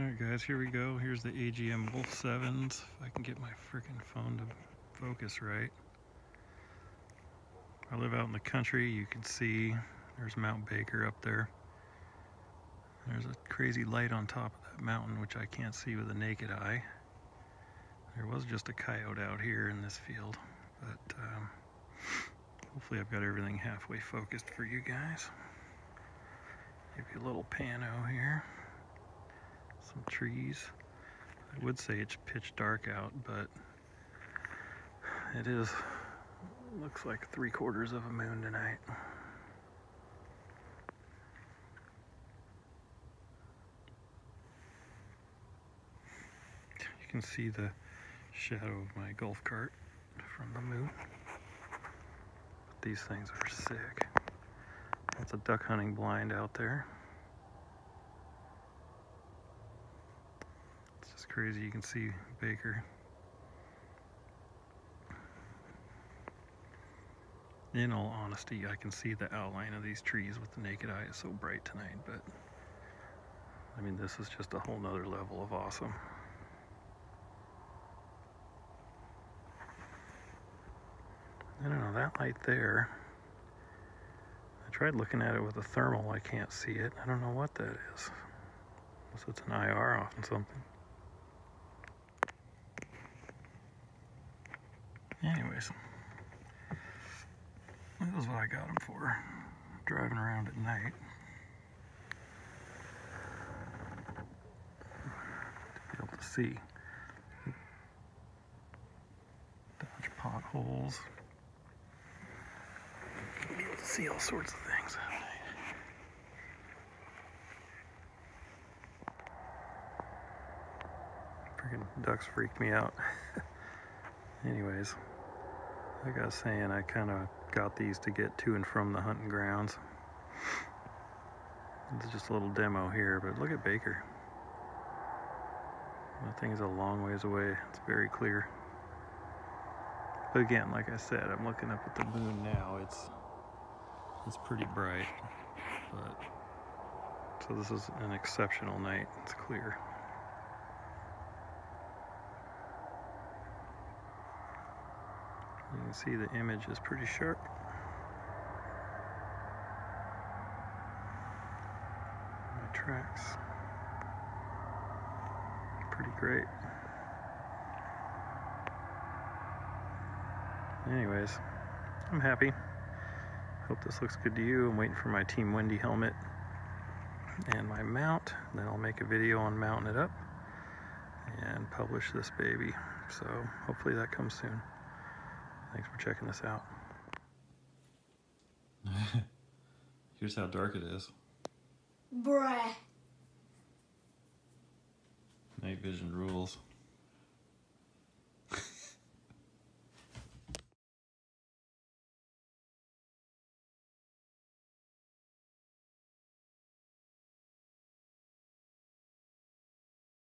Alright guys, here we go. Here's the AGM Wolf 7s. If I can get my freaking phone to focus right. I live out in the country. You can see there's Mount Baker up there. There's a crazy light on top of that mountain which I can't see with the naked eye. There was just a coyote out here in this field, but um, hopefully I've got everything halfway focused for you guys. Give you a little pano here some trees. I would say it's pitch dark out, but it is, looks like three quarters of a moon tonight. You can see the shadow of my golf cart from the moon. But these things are sick. That's a duck hunting blind out there. Crazy. You can see Baker. In all honesty, I can see the outline of these trees with the naked eye. It's so bright tonight, but I mean, this is just a whole nother level of awesome. I don't know, that light there, I tried looking at it with a thermal, I can't see it. I don't know what that is. Unless it's an IR off and something. Anyways, this is what I got them for. Driving around at night. To be able to see. Dodge potholes. Be able to see all sorts of things at night. Freaking ducks freaked me out. Anyways. Like I was saying, I kind of got these to get to and from the hunting grounds. It's just a little demo here, but look at Baker. That thing's a long ways away. It's very clear. But again, like I said, I'm looking up at the moon now. It's it's pretty bright, but so this is an exceptional night. It's clear. You can see the image is pretty sharp. My tracks. Pretty great. Anyways, I'm happy. Hope this looks good to you. I'm waiting for my Team Wendy helmet and my mount. Then I'll make a video on mounting it up and publish this baby. So hopefully that comes soon. Thanks for checking this out. Here's how dark it is. Bruh. Night vision rules.